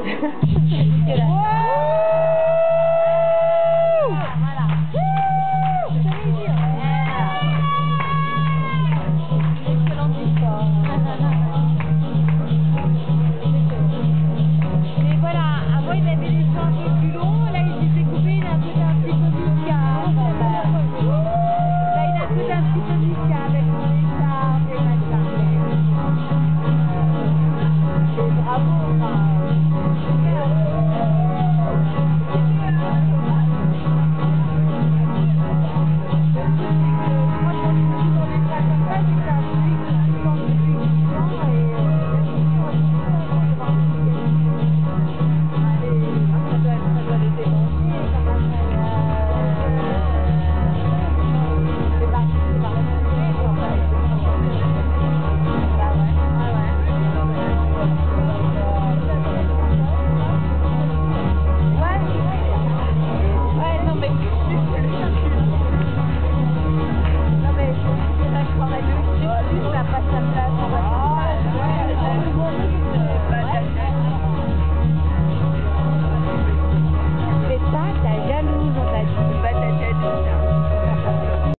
Good